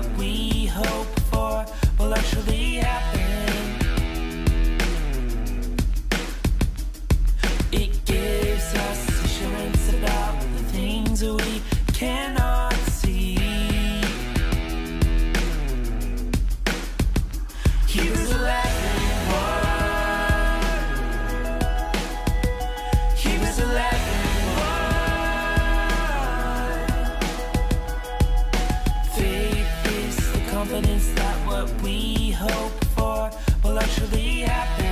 what we hope for will actually happen. It gives us assurance about the things we confidence that what we hope for will actually happen.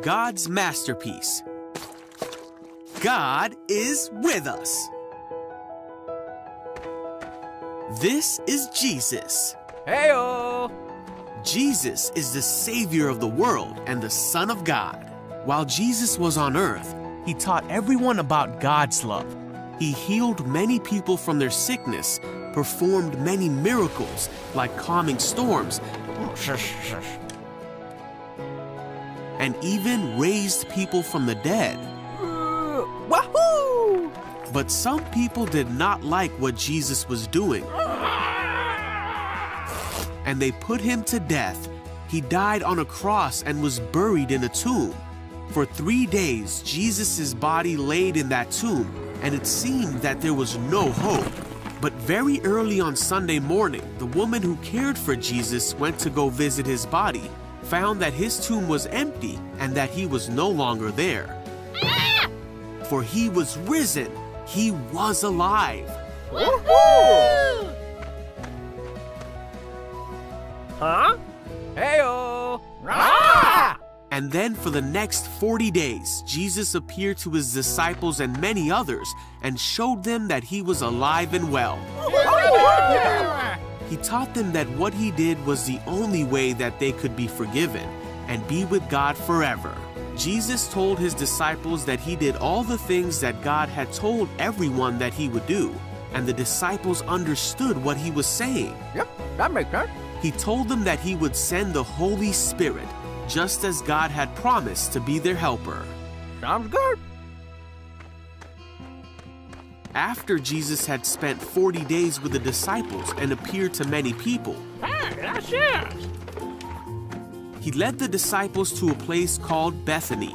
God's masterpiece. God is with us. This is Jesus. Heyo! Jesus is the Savior of the world and the Son of God. While Jesus was on earth, he taught everyone about God's love. He healed many people from their sickness, performed many miracles like calming storms, and even raised people from the dead. Wahoo! But some people did not like what Jesus was doing. And they put him to death. He died on a cross and was buried in a tomb. For three days, Jesus' body laid in that tomb, and it seemed that there was no hope. But very early on Sunday morning, the woman who cared for Jesus went to go visit his body, found that his tomb was empty and that he was no longer there. For he was risen, he was alive. Woohoo! Huh? Heyo! Rah! And then for the next 40 days, Jesus appeared to his disciples and many others and showed them that he was alive and well. He taught them that what he did was the only way that they could be forgiven and be with God forever. Jesus told his disciples that he did all the things that God had told everyone that he would do, and the disciples understood what he was saying. Yep, that makes sense. He told them that he would send the Holy Spirit, just as God had promised to be their helper. Sounds good. After Jesus had spent 40 days with the disciples and appeared to many people, Hey, that's it. he led the disciples to a place called Bethany.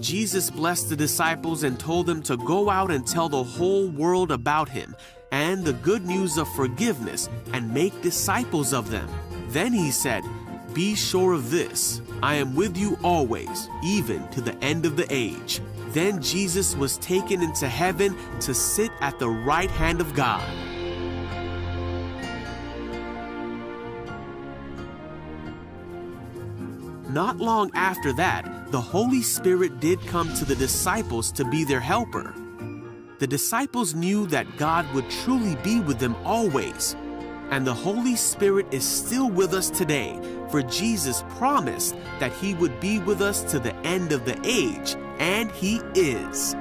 Jesus blessed the disciples and told them to go out and tell the whole world about him and the good news of forgiveness and make disciples of them. Then he said, Be sure of this I am with you always, even to the end of the age. Then Jesus was taken into heaven to sit at the right hand of God. Not long after that, the Holy Spirit did come to the disciples to be their helper. The disciples knew that God would truly be with them always. And the Holy Spirit is still with us today, for Jesus promised that He would be with us to the end of the age, and He is.